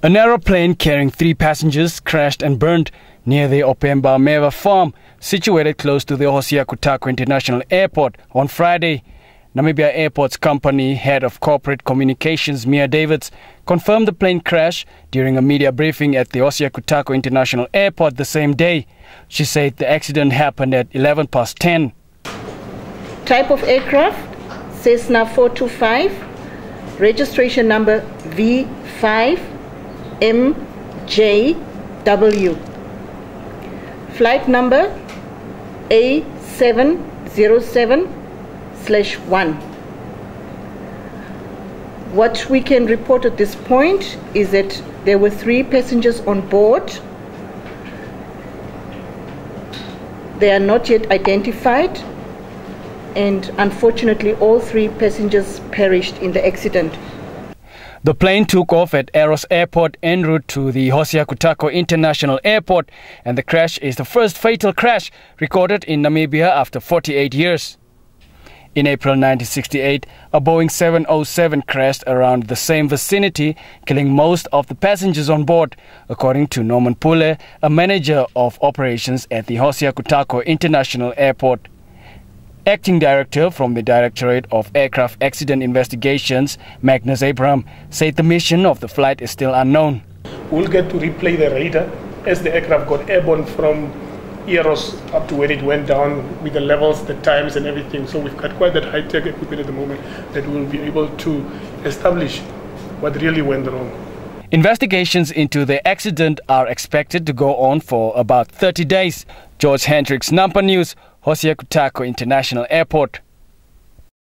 An aeroplane carrying three passengers crashed and burned near the Opembamewa farm, situated close to the Hosea Kutako International Airport on Friday. Namibia Airports Company head of corporate communications, Mia Davids, confirmed the plane crash during a media briefing at the Hosea Kutako International Airport the same day. She said the accident happened at 11 past 10. Type of aircraft Cessna 425, registration number V5 MJW. Flight number A707 slash 1. What we can report at this point is that there were three passengers on board. They are not yet identified, and unfortunately, all three passengers perished in the accident. The plane took off at Eros Airport en route to the Hosea Kutako International Airport, and the crash is the first fatal crash recorded in Namibia after 48 years. In April 1968, a Boeing 707 crashed around the same vicinity, killing most of the passengers on board, according to Norman Pule, a manager of operations at the Hosea Kutako International Airport. Acting Director from the Directorate of Aircraft Accident Investigations, Magnus Abraham, said the mission of the flight is still unknown. We'll get to replay the radar as the aircraft got airborne from Eros up to where it went down with the levels, the times, and everything. So we've got quite that high tech equipment at the moment that will be able to establish what really went wrong. Investigations into the accident are expected to go on for about 30 days. George Hendricks, Nampa News, Hosea Kutako International Airport.